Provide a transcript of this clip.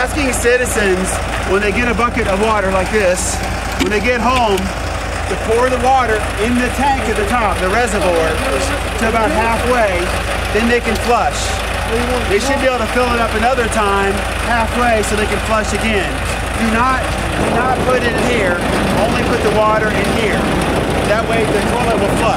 asking citizens when they get a bucket of water like this, when they get home, to pour the water in the tank at the top, the reservoir, to about halfway, then they can flush. They should be able to fill it up another time, halfway, so they can flush again. Do not, do not put it in here, only put the water in here. That way the toilet will flush.